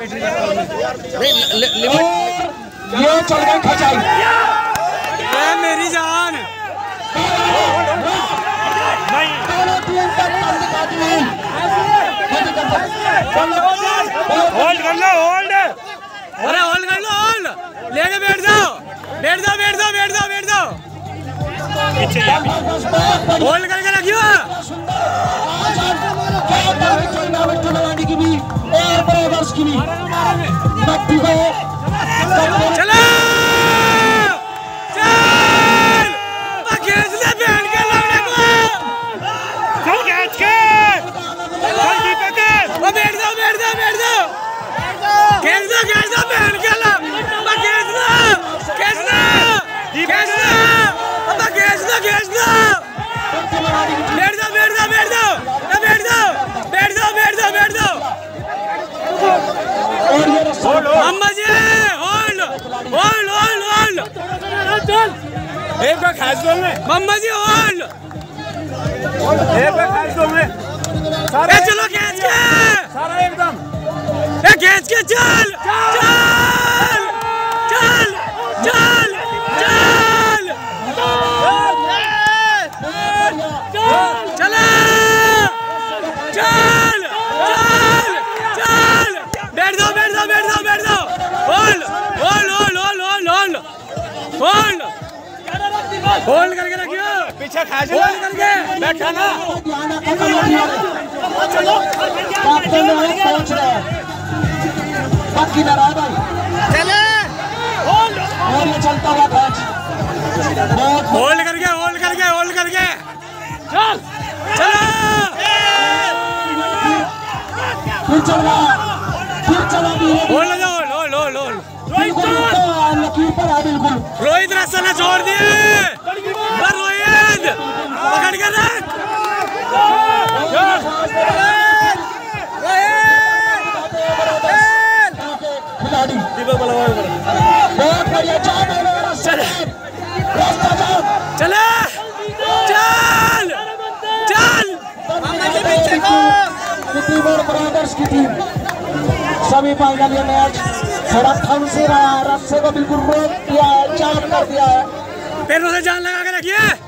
ये चल गए खचाई मेरी जान। होल्ड कर लो होल्ड अरे होल्ड कर लो होल्ड लेके बैठ जाओ। बैठ जाओ बैठ जाओ बैठ जाओ बैठ जाओ। होल्ड करके रखियो। खींच दो बहन के ला अब दो खींच दो अब खींच दो बैठ जाओ बैठ जाओ बैठ जाओ ए, बैठ जाओ बैठ जाओ बैठ जाओ बैठ जाओ अम्मा जी होल्ड होल्ड होल्ड होल्ड एक बार खास दो में मम्मा जी होल्ड एक बार खास दो में ए चलो खींच के सारा एकदम खींच के चल। चल। चल। चल। चल। चला। चल। चल। चल। बैठ जाओ बैठ जाओ बैठ जाओ बैठ जाओ। Hold hold hold hold hold hold hold hold करके रखियो। पीछे खास होल्ड करके। बैठा ना कैप्टन पहुँच रहा है भाई चले और ये चलता हुआ मैच बहुत होल्ड करके होल्ड करके होल्ड करके। चल चलो। फिर चल रहा फिर चला होल्ड होल्ड होल्ड होल्ड बिल्कुल ऊपर है, बिल्कुल। रोहित रास्ता ने छोड़ दिए। पर रोहित पकड़ के रख। खिलाड़ी बहुत है की टीम सभी फाइनल ये मैच थोड़ा थम से रहा है रस्से को बिल्कुल रोक दिया है जाम कर दिया है पैरों से जान लगा के रखिए